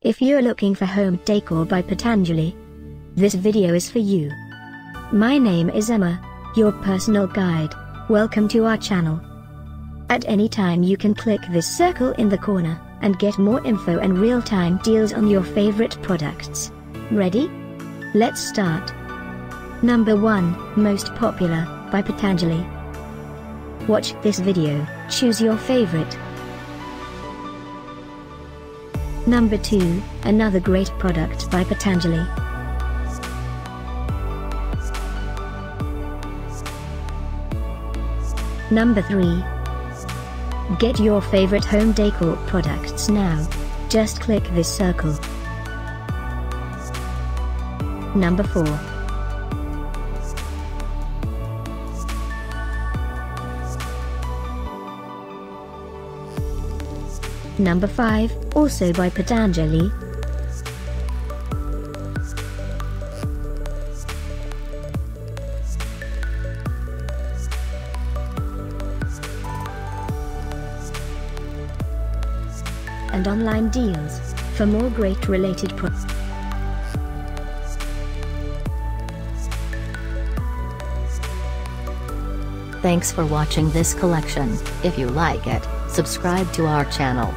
If you're looking for home decor by Patanjali, this video is for you. My name is Emma, your personal guide. Welcome to our channel. At any time you can click this circle in the corner, and get more info and real-time deals on your favorite products. Ready? Let's start. Number 1, Most Popular, by Patanjali. Watch this video, choose your favorite. Number 2, another great product by Patanjali. Number 3. Get your favorite home decor products now. Just click this circle. Number 4. Number 5, also by Patanjali. And online deals, for more great related products. Thanks for watching this collection. If you like it, subscribe to our channel.